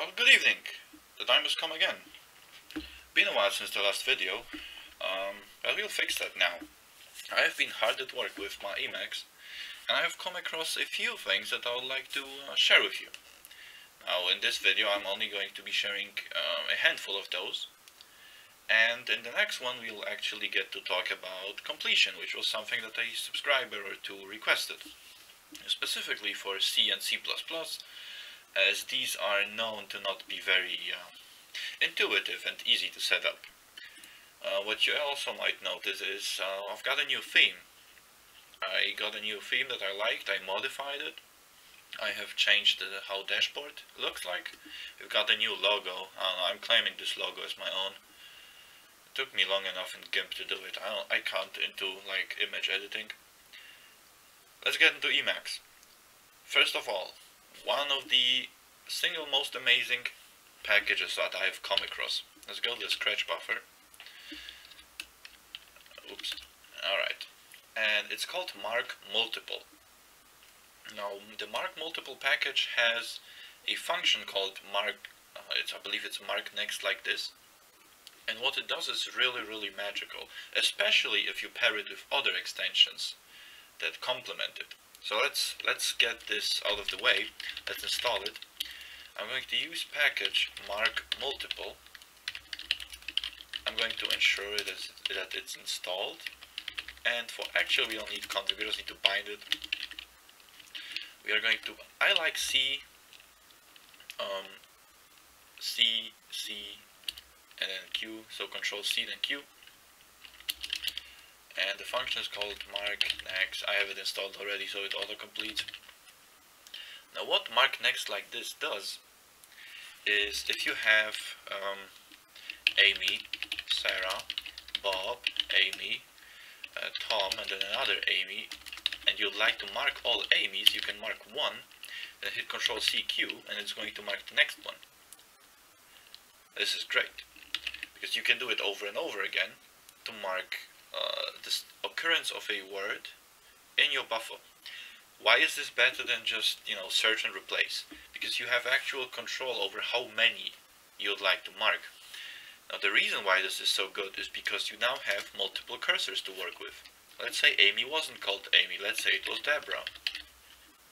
Well, good evening. The time has come again. Been a while since the last video. Um, but we'll fix that now. I have been hard at work with my Emacs, and I have come across a few things that I would like to uh, share with you. Now, in this video, I'm only going to be sharing uh, a handful of those. And in the next one, we'll actually get to talk about completion, which was something that a subscriber or two requested. Specifically for C and C++, as these are known to not be very uh, intuitive and easy to set up. Uh, what you also might notice is uh, I've got a new theme. I got a new theme that I liked, I modified it. I have changed the, how dashboard looks like. We've got a new logo. I'm claiming this logo as my own. It took me long enough in GIMP to do it. I, I can't into like image editing. Let's get into Emacs. First of all, one of the single most amazing packages that I have come across. Let's go to the scratch buffer. Oops. Alright. And it's called Mark Multiple. Now, the Mark Multiple package has a function called Mark, uh, it's, I believe it's Mark Next like this. And what it does is really, really magical, especially if you pair it with other extensions that complement it. So let's let's get this out of the way. Let's install it. I'm going to use package mark multiple. I'm going to ensure that, that it's installed. And for actually we don't need contributors, need to bind it. We are going to, I like C, um, C, C, and then Q, so control C then Q and the function is called mark next. I have it installed already so it auto completes. Now what mark next like this does is if you have um, Amy, Sarah, Bob, Amy, uh, Tom and then another Amy and you'd like to mark all Amy's, you can mark one, then hit Control CQ and it's going to mark the next one. This is great because you can do it over and over again to mark uh, the occurrence of a word in your buffer. Why is this better than just, you know, search and replace? Because you have actual control over how many you'd like to mark. Now the reason why this is so good is because you now have multiple cursors to work with. Let's say Amy wasn't called Amy, let's say it was Deborah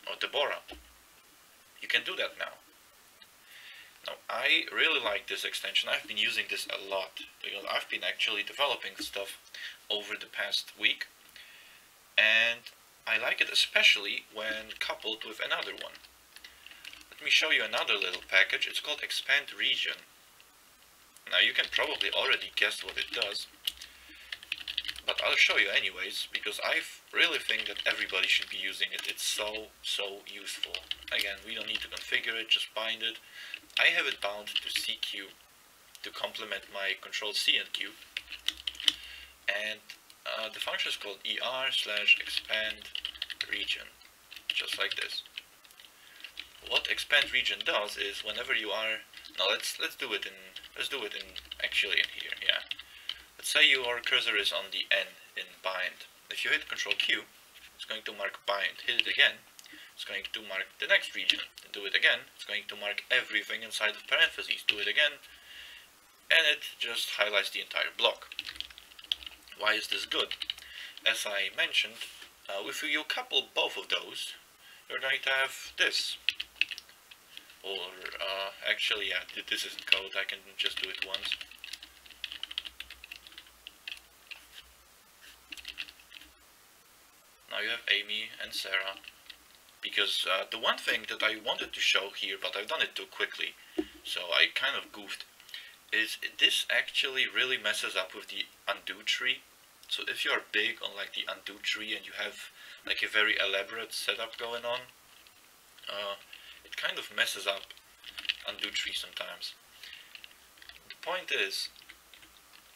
or Deborah. You can do that now. Now I really like this extension, I've been using this a lot because I've been actually developing stuff over the past week and I like it especially when coupled with another one. Let me show you another little package, it's called Expand Region. Now you can probably already guess what it does, but I'll show you anyways, because I really think that everybody should be using it. It's so, so useful. Again, we don't need to configure it, just bind it. I have it bound to CQ to complement my Control C and Q and uh, the function is called er slash expand region, just like this. What expand region does is whenever you are now let's let's do it in let's do it in actually in here, yeah. Let's say your cursor is on the N in bind. If you hit Control Q, it's going to mark bind. Hit it again, it's going to mark the next region. Do it again, it's going to mark everything inside of parentheses. Do it again, and it just highlights the entire block. Why is this good? As I mentioned, uh, if you couple both of those, you're going to have this. Or, uh, actually, yeah, this isn't code, I can just do it once. Now you have Amy and Sarah. Because uh, the one thing that I wanted to show here, but I've done it too quickly, so I kind of goofed, is this actually really messes up with the undo tree. So if you are big on like the undo tree and you have like a very elaborate setup going on, uh, it kind of messes up undo tree sometimes. The point is,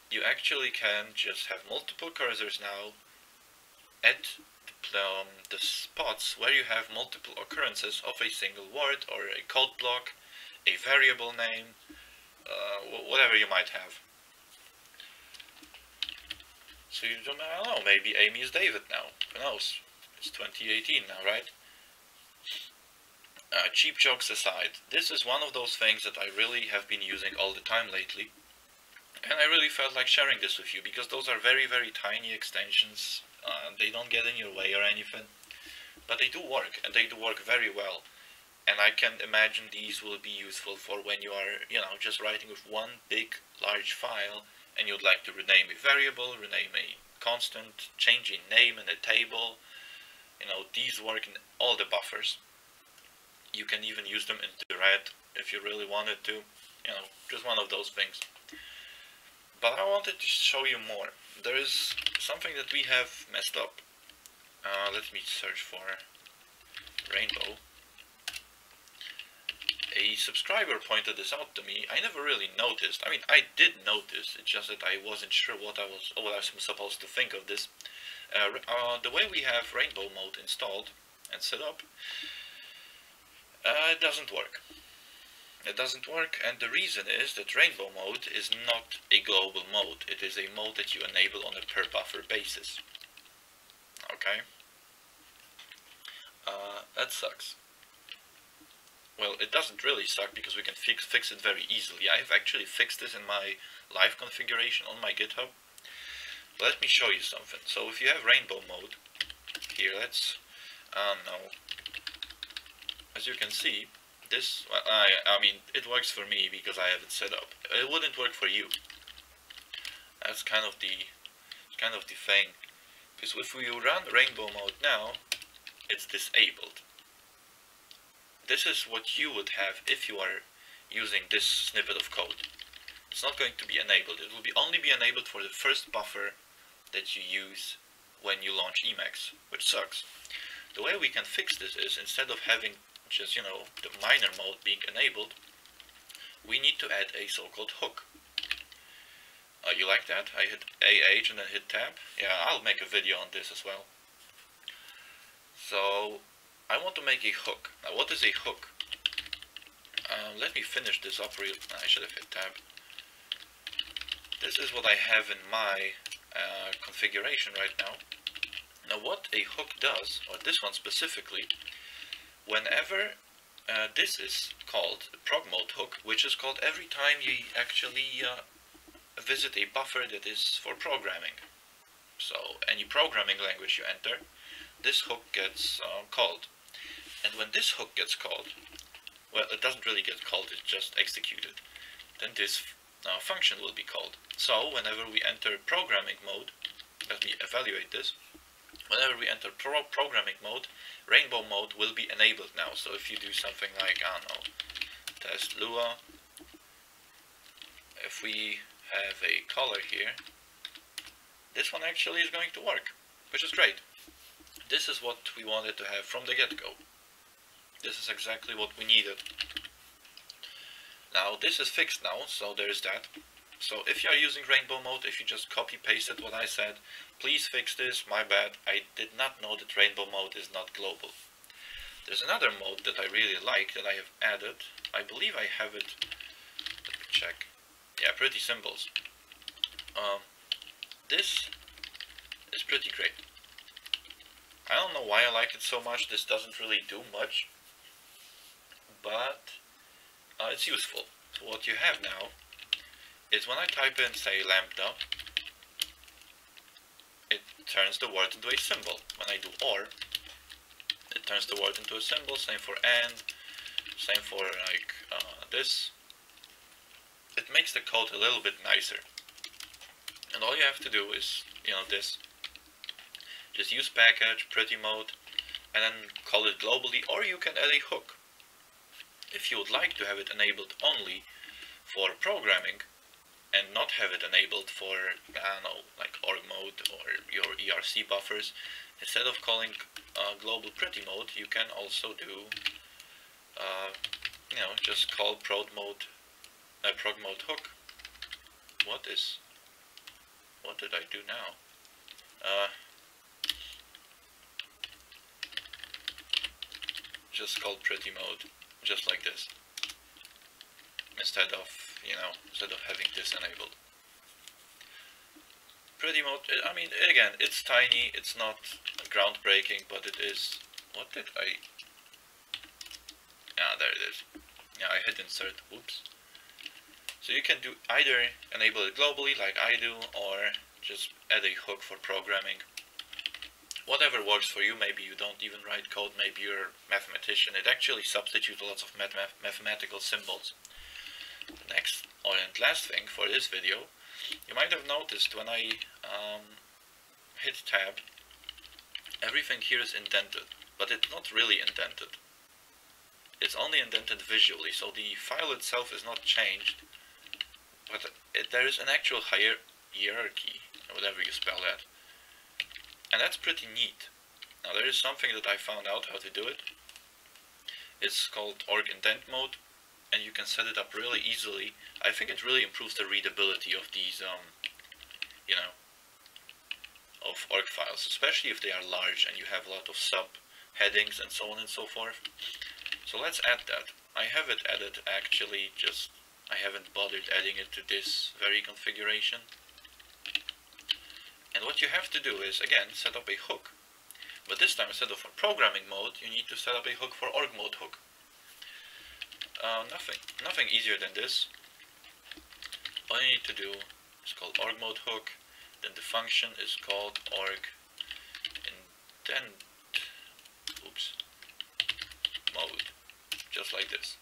you actually can just have multiple cursors now at the, um, the spots where you have multiple occurrences of a single word or a code block, a variable name, uh, whatever you might have. So you don't, I don't know, maybe Amy is David now. Who knows? It's 2018 now, right? uh, cheap jokes aside, this is one of those things that I really have been using all the time lately. And I really felt like sharing this with you because those are very, very tiny extensions. Uh, they don't get in your way or anything. But they do work, and they do work very well. And I can imagine these will be useful for when you are, you know, just writing with one big, large file and you'd like to rename a variable, rename a constant, change a name in a table. You know, these work in all the buffers. You can even use them in red if you really wanted to. You know, just one of those things. But I wanted to show you more. There is something that we have messed up. Uh, let me search for rainbow. A subscriber pointed this out to me. I never really noticed. I mean, I did notice. It's just that I wasn't sure what I was, what I was supposed to think of this. Uh, uh, the way we have rainbow mode installed and set up, uh, it doesn't work. It doesn't work and the reason is that rainbow mode is not a global mode. It is a mode that you enable on a per buffer basis. Okay? Uh, that sucks. Well, it doesn't really suck because we can fix, fix it very easily. I have actually fixed this in my live configuration on my GitHub. Let me show you something. So if you have rainbow mode, here let's, uh, no, as you can see, this, I, I mean, it works for me because I have it set up. It wouldn't work for you. That's kind of the, kind of the thing. Because if we run rainbow mode now, it's disabled. This is what you would have if you are using this snippet of code. It's not going to be enabled. It will be only be enabled for the first buffer that you use when you launch Emacs, which sucks. The way we can fix this is instead of having just, you know, the minor mode being enabled, we need to add a so-called hook. Uh, you like that? I hit AH and then hit tab? Yeah, I'll make a video on this as well. So, I want to make a hook. Now, what is a hook? Uh, let me finish this up real... I should have hit tab. This is what I have in my uh, configuration right now. Now what a hook does, or this one specifically, whenever uh, this is called prog mode hook, which is called every time you actually uh, visit a buffer that is for programming. So any programming language you enter, this hook gets uh, called. And when this hook gets called, well, it doesn't really get called, it's just executed. Then this uh, function will be called. So whenever we enter programming mode, let me evaluate this. Whenever we enter pro programming mode, rainbow mode will be enabled now. So if you do something like, I don't know, test Lua, if we have a color here, this one actually is going to work, which is great. This is what we wanted to have from the get-go. This is exactly what we needed. Now this is fixed now, so there's that. So if you are using rainbow mode, if you just copy pasted what I said, please fix this, my bad. I did not know that rainbow mode is not global. There's another mode that I really like that I have added. I believe I have it, let me check. Yeah, pretty symbols. Um, this is pretty great. I don't know why I like it so much, this doesn't really do much, but uh, it's useful. So what you have now is when I type in, say, lambda, it turns the word into a symbol. When I do OR, it turns the word into a symbol, same for AND, same for like uh, this. It makes the code a little bit nicer. And all you have to do is, you know, this. Just use package, pretty mode, and then call it globally, or you can add a hook. If you would like to have it enabled only for programming, and not have it enabled for, I don't know, like org mode or your ERC buffers, instead of calling uh, global pretty mode, you can also do, uh, you know, just call prod mode, uh, prog mode hook. What is, what did I do now? Uh, just call pretty mode, just like this, instead of you know, instead of having this enabled. Pretty much, I mean, again, it's tiny, it's not groundbreaking, but it is, what did I, Ah, there it is. Yeah, I hit insert. Oops. So you can do either enable it globally like I do or just add a hook for programming. Whatever works for you, maybe you don't even write code, maybe you're a mathematician. It actually substitutes lots of math mathematical symbols. Next, and last thing for this video, you might have noticed when I um, hit tab, everything here is indented, but it's not really indented. It's only indented visually, so the file itself is not changed, but it, there is an actual hier hierarchy, whatever you spell that. And that's pretty neat. Now there is something that I found out how to do it. It's called org indent mode, and you can set it up really easily. I think it really improves the readability of these, um, you know, of org files, especially if they are large and you have a lot of subheadings and so on and so forth. So let's add that. I have it added actually just I haven't bothered adding it to this very configuration. And what you have to do is, again, set up a hook. But this time, instead of for programming mode, you need to set up a hook for org mode hook. Uh, nothing, nothing easier than this. All you need to do is called org mode hook, then the function is called org indent, oops, mode, just like this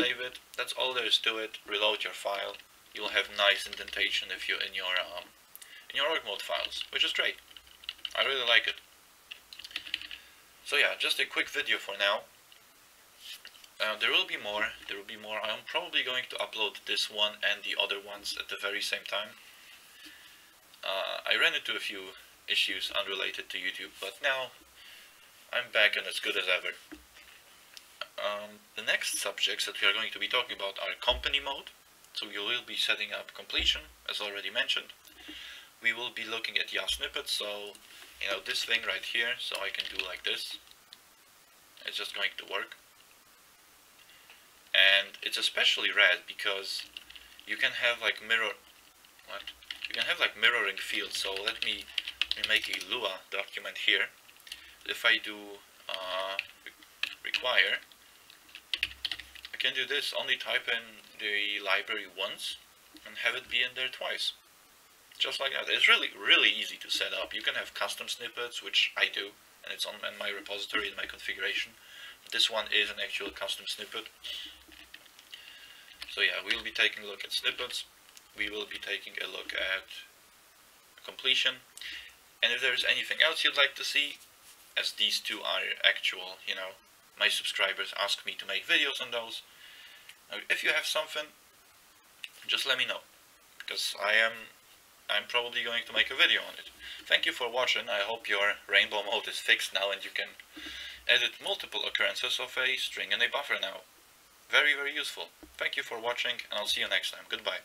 save it. That's all there is to it. Reload your file. You'll have nice indentation if you're in your um, in your org mode files, which is great. I really like it. So yeah, just a quick video for now. Uh, there will be more, there will be more. I'm probably going to upload this one and the other ones at the very same time. Uh, I ran into a few issues unrelated to YouTube, but now I'm back and as good as ever. Um, the next subjects that we are going to be talking about are company mode. So we will be setting up completion, as already mentioned. We will be looking at YA snippets, so, you know, this thing right here, so I can do like this. It's just going to work. And it's especially rad because you can have like mirror, what? You can have like mirroring fields, so let me, let me make a Lua document here. If I do uh, require, can do this, only type in the library once and have it be in there twice. Just like that. It's really, really easy to set up. You can have custom snippets, which I do, and it's on in my repository in my configuration. This one is an actual custom snippet. So yeah, we'll be taking a look at snippets. We will be taking a look at completion. And if there's anything else you'd like to see, as these two are actual, you know, my subscribers ask me to make videos on those. Now, if you have something, just let me know, because I am I'm probably going to make a video on it. Thank you for watching, I hope your rainbow mode is fixed now and you can edit multiple occurrences of a string and a buffer now. Very, very useful. Thank you for watching and I'll see you next time. Goodbye.